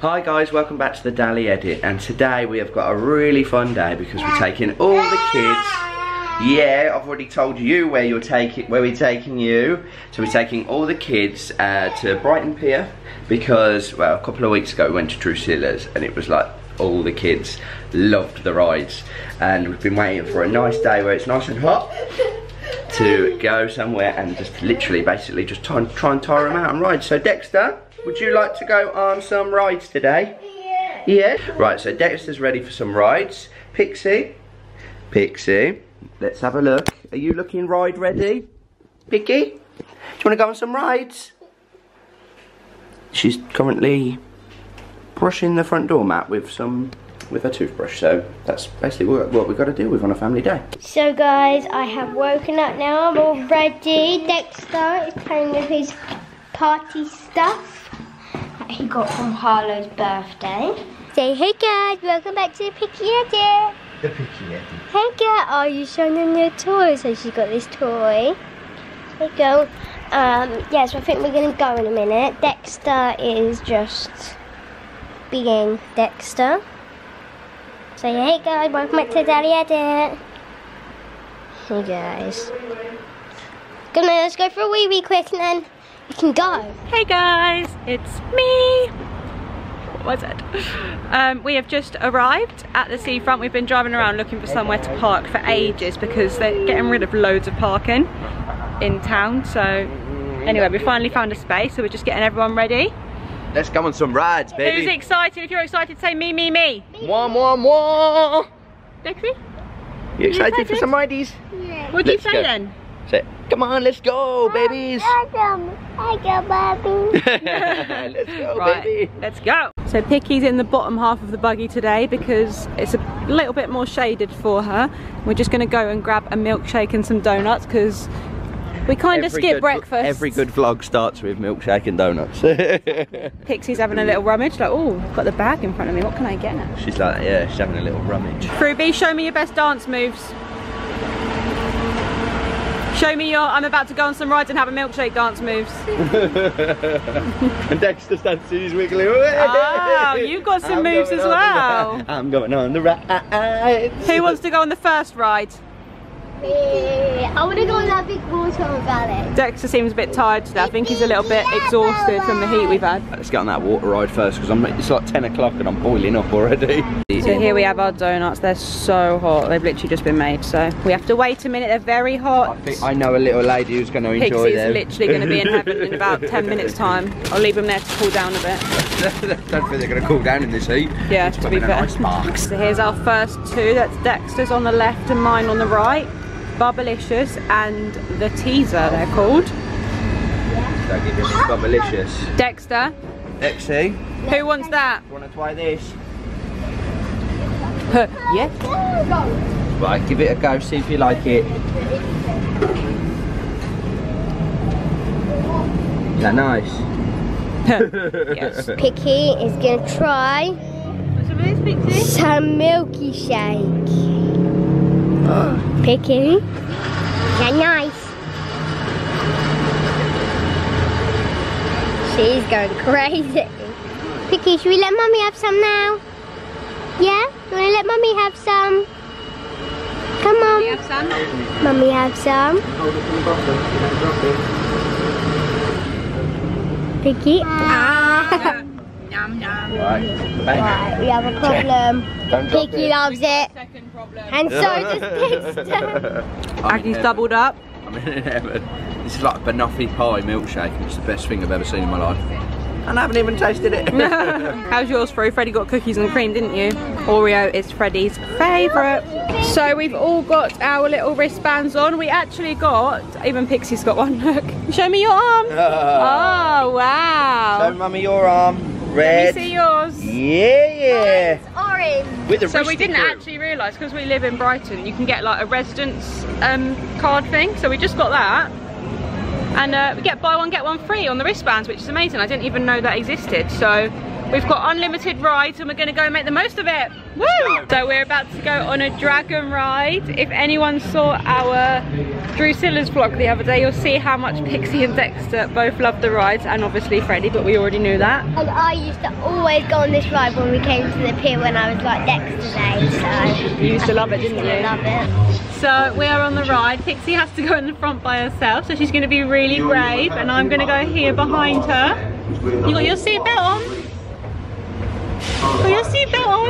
Hi guys, welcome back to the Dalley Edit and today we have got a really fun day because we're taking all the kids. Yeah, I've already told you where you're taking where we're taking you. So we're taking all the kids uh, to Brighton Pier because well a couple of weeks ago we went to Drusilla's and it was like all the kids loved the rides. And we've been waiting for a nice day where it's nice and hot to go somewhere and just literally basically just try and, try and tire them out and ride. So Dexter, would you like to go on some rides today? Yeah. Yeah? Right, so Dexter's ready for some rides. Pixie, Pixie, let's have a look. Are you looking ride ready? Picky, do you want to go on some rides? She's currently brushing the front door mat with some with a toothbrush so that's basically what, what we've got to deal with on a family day so guys I have woken up now I'm all ready Dexter is playing with his party stuff that he got from Harlow's birthday. Say hey guys, welcome back to the Picky Edit. The Picky Edit. Hey guys, are you showing them your toy? So she's got this toy. There you go. Um, yes, yeah, so I think we're gonna go in a minute. Dexter is just being Dexter. Say hey guys, welcome back to Dalley Edit. Hey guys. Gonna let's go for a wee wee quick and then you can go. Hey guys, it's me. What was it? Um, we have just arrived at the seafront. We've been driving around looking for somewhere to park for ages because they're getting rid of loads of parking in town. So anyway, we finally found a space, so we're just getting everyone ready. Let's go on some rides, baby. Who's excited? If you're excited, say me, me, me. One, one, one. Dixie? You excited, excited, for some rides? Yeah. What do you say go. then? Say, come on, let's go, babies. Let's go, baby. let's go, right, baby. Let's go. So Picky's in the bottom half of the buggy today because it's a little bit more shaded for her. We're just going to go and grab a milkshake and some donuts because we kind of skip breakfast. Every good vlog starts with milkshake and donuts. Pixie's having a little rummage, like, oh, got the bag in front of me, what can I get now? She's like, yeah, she's having a little rummage. Ruby, show me your best dance moves. Show me your, I'm about to go on some rides and have a milkshake dance moves. and Dexter's dancing, he's wiggling. Oh, you've got some I'm moves as well. I'm going on the ride. Who wants to go on the first ride? I want to go on that big water ballet. Dexter seems a bit tired today. I think he's a little bit exhausted from the heat we've had. Let's get on that water ride first because it's like 10 o'clock and I'm boiling up already. So here we have our donuts. They're so hot. They've literally just been made. So we have to wait a minute. They're very hot. I think I know a little lady who's going to enjoy Pixie's them. literally going to be in heaven in about 10 minutes time. I'll leave them there to cool down a bit. Don't think they're going to cool down in this heat. Yeah, it's to be fair. Nice so here's our first two. That's Dexter's on the left and mine on the right. Bubblicious and the teaser they're called. Yeah. give Bubblicious. Dexter. Dexy. Who wants that? You want to try this? yeah. Right, give it a go, see if you like it. Is that nice? yes. Picky is gonna try some milky shake. Picky. Yeah, nice. She's going crazy. Picky, should we let Mummy have some now? Yeah? You wanna let Mummy have some? Come on. Mummy have some? Mummy have some. Picky. Ah. Yum, yum. Right, right, we have a problem. Picky it. loves it. And so does Dexter. Aggie's doubled up. I'm in heaven. This is like a banoffee pie milkshake. It's the best thing I've ever seen in my life. And I haven't even tasted it. How's yours, Fro? Freddie got cookies and cream, didn't you? Oreo is Freddie's favourite. So we've all got our little wristbands on. We actually got, even Pixie's got one, look. Show me your arm. oh, wow. Show mummy your arm. Red. Let me see yours. Yeah, yeah. orange. With a so we didn't crew. actually realise because we live in Brighton, you can get like a residence um, card thing. So we just got that, and uh, we get buy one get one free on the wristbands, which is amazing. I didn't even know that existed. So We've got unlimited rides and we're gonna go and make the most of it. Woo! So we're about to go on a dragon ride. If anyone saw our Drusilla's vlog the other day, you'll see how much Pixie and Dexter both love the rides and obviously Freddie, but we already knew that. And I used to always go on this ride when we came to the pier when I was like Dexter's age, so. You used to love it, didn't you? Love it. So we are on the ride. Pixie has to go in the front by herself, so she's gonna be really brave and I'm gonna go here behind her. You got your seatbelt on? Got your seatbelt on?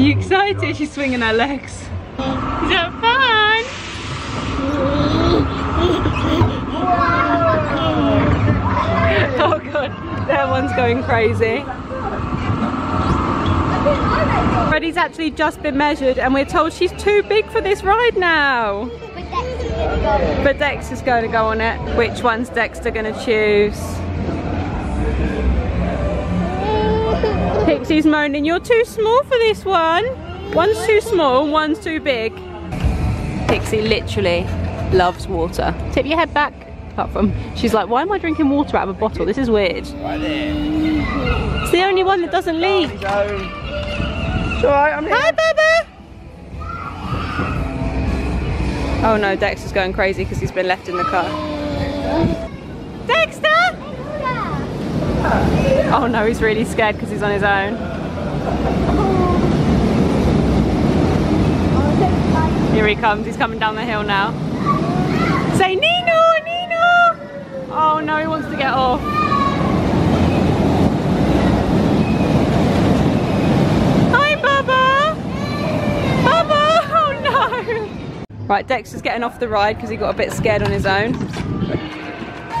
You excited? She's swinging her legs. Is that fun? Oh god, that one's going crazy. Freddie's actually just been measured and we're told she's too big for this ride now. But Dexter's going to go on it. Which one's Dexter going to choose? Pixie's moaning, you're too small for this one. One's too small, one's too big. Pixie literally loves water. Tip your head back. Apart from, she's like, why am I drinking water out of a bottle? This is weird. Right there. It's the only one that doesn't leak. It's alright, I'm here. Hi, Bubba! Oh no, Dexter's going crazy because he's been left in the car. Dexter! Oh no, he's really scared because he's on his own. Here he comes, he's coming down the hill now. Say Nino, Nino! Oh no, he wants to get off. Hi! Oh no! Right, Dexter's getting off the ride because he got a bit scared on his own.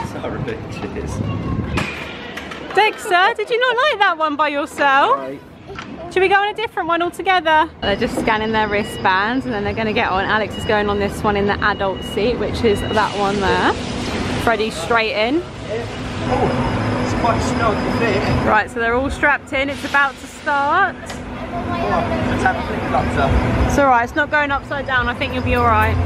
Sorry, cheers. Dexter, did you not like that one by yourself? Right. Should we go on a different one altogether? They're just scanning their wristbands and then they're going to get on. Alex is going on this one in the adult seat, which is that one there. Freddie's straight in. It's quite snug fit. Right, so they're all strapped in. It's about to start. Let's have a flick doctor. It's alright, it's not going upside down. I think you'll be alright.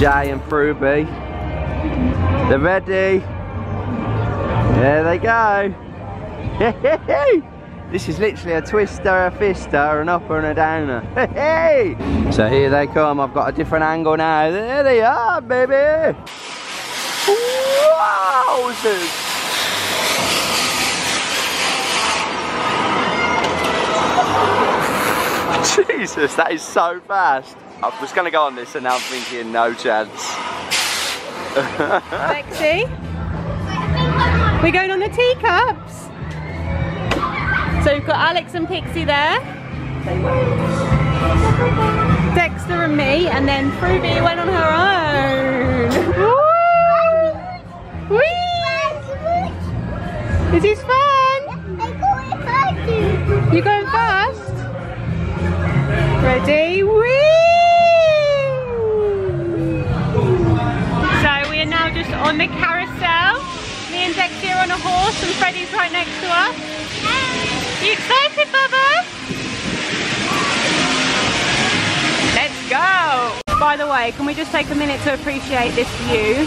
Jay and Fruby, they're ready. There they go. this is literally a twister, a fister, an upper and a downer. Hey! So here they come. I've got a different angle now. There they are, baby. Wowzers. Jesus, that is so fast. I was going to go on this and now I'm thinking no chance. Lexi? We're going on the teacups. So we've got Alex and Pixie there. Dexter and me, and then Fruby went on her own. Woo! Whee! This is fun. You're going fast? Ready? Whee! So we are now just on the carousel. Me and Dexter are on a horse and Freddie's right next to us. You excited, Bubba? Let's go! By the way, can we just take a minute to appreciate this view?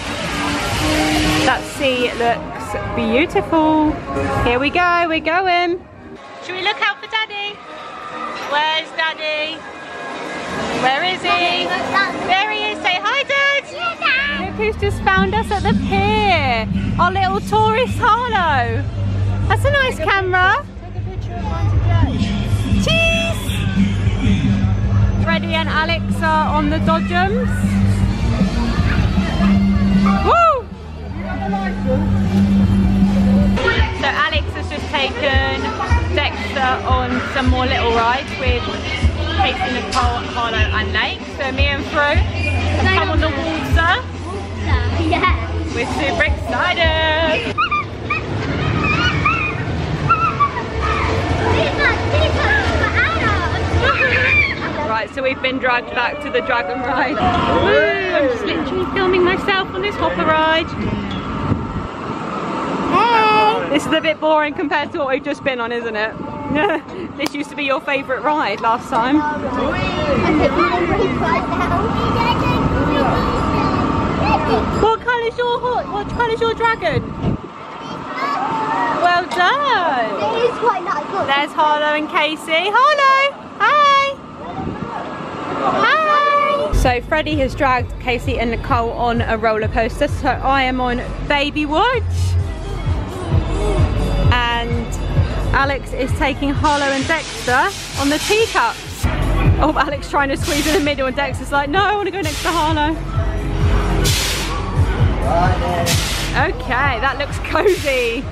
That sea looks beautiful. Here we go, we're going. Should we look out for Daddy? Where's Daddy? Where is he? There he is. Say hi, Dad. Look who's just found us at the pier. Our little tourist Harlow. That's a nice camera. Cheese. Freddie and Alex are on the Dodgems. Woo! So Alex has just taken Dexter on some more little rides with Casey, Nicole, Harlow and Lake. So me and Fro have come on the water. Yeah. We're super excited. Right, so we we've been dragged back to the dragon ride. Woo, I'm just literally filming myself on this hopper ride. Hey! This is a bit boring compared to what we've just been on, isn't it? this used to be your favourite ride last time. What colour's your horse? What colour's your dragon? Well done. It is quite nice. There's Harlow and Casey. Harlow! Hi! Hi! So Freddie has dragged Casey and Nicole on a roller coaster. So I am on Baby Watch. Alex is taking Harlow and Dexter on the teacups. Oh, Alex trying to squeeze in the middle and Dexter's like, no, I want to go next to Harlow. Okay, that looks cozy.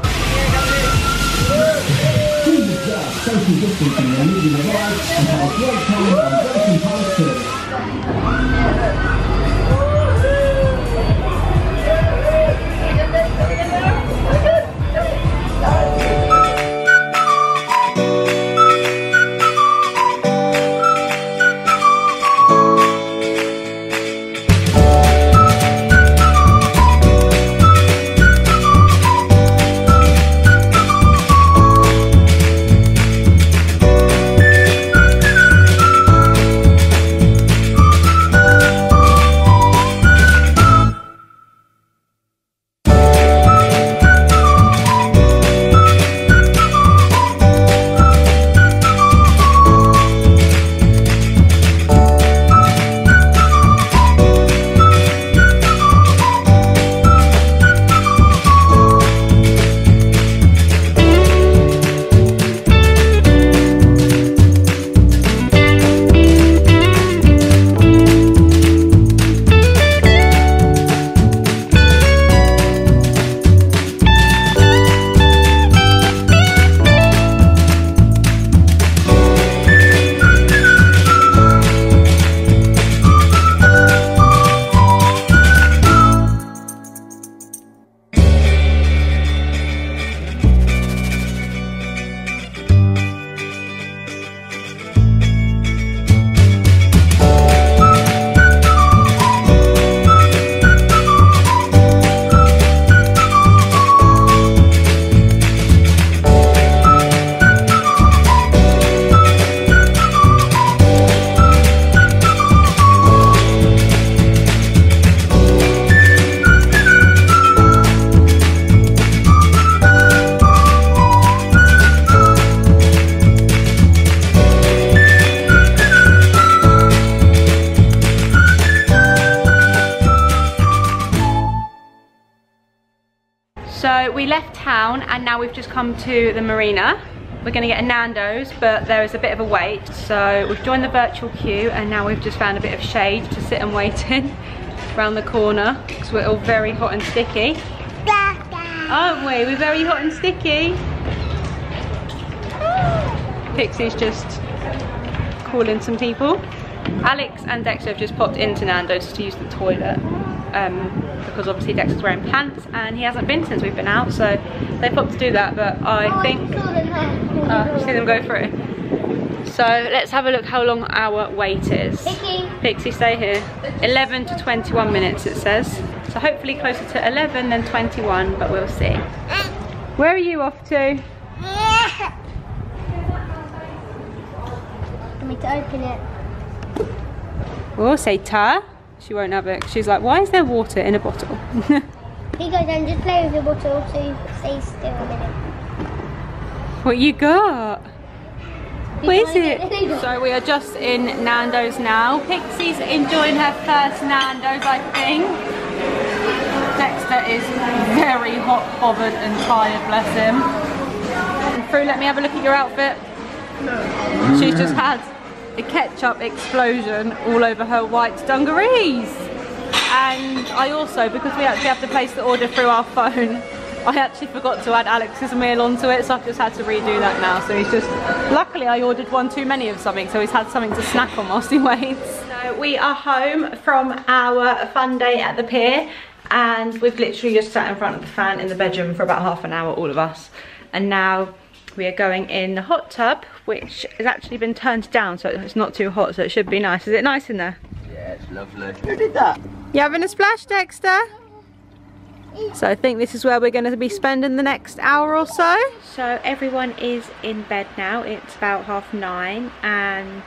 We left town and now we've just come to the marina. We're gonna get a Nando's, but there is a bit of a wait. So we've joined the virtual queue and now we've just found a bit of shade to sit and wait in around the corner because we're all very hot and sticky. Aren't we? We're very hot and sticky. Pixie's just calling some people. Alex and Dexter have just popped into Nando's to use the toilet um, because obviously Dexter's wearing pants and he hasn't been since we've been out so they popped to do that but I think uh, see them go through. So let's have a look how long our wait is. Vicky. Pixie, stay here. 11 to 21 minutes it says. So hopefully closer to 11 than 21 but we'll see. Where are you off to? Want me to open it? We'll say ta. She won't have it. She's like, why is there water in a bottle? Here you go then, just play with your bottle so you stay still a minute. what you got? You What is wanna get the it? So we are just in Nando's now. Pixie's enjoying her first Nando's, I think. Dexter is very hot, bothered and tired, bless him. And Fru, let me have a look at your outfit. She's just had ketchup explosion all over her white dungarees. And I also, because we actually have to place the order through our phone, I actually forgot to add Alex's meal onto it, so I've just had to redo that now. So he's just, luckily I ordered one too many of something, so he's had something to snack on whilst he waits. So we are home from our fun day at the pier, and we've literally just sat in front of the fan in the bedroom for about half an hour, all of us. And now we are going in the hot tub, which has actually been turned down so it's not too hot, so it should be nice. Is it nice in there? Yeah, it's lovely. Who did that? You having a splash, Dexter? So I think this is where we're going to be spending the next hour or so. So everyone is in bed now. It's about half nine and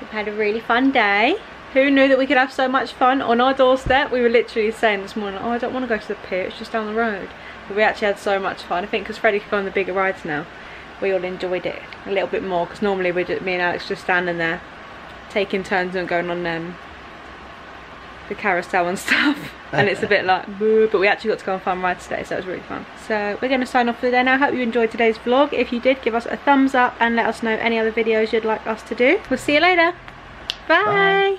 we've had a really fun day. Who knew that we could have so much fun on our doorstep? We were literally saying this morning, oh I don't want to go to the pier, it's just down the road. But we actually had so much fun. I think because Freddie could go on the bigger rides now, we all enjoyed it a little bit more because normally we're just, me and Alex just standing there taking turns and going on them the carousel and stuff. And it's a bit like boo, but we actually got to go on fun ride today so it was really fun. So we're going to sign off for the day now. I hope you enjoyed today's vlog. If you did give us a thumbs up and let us know any other videos you'd like us to do. We'll see you later. Bye. bye.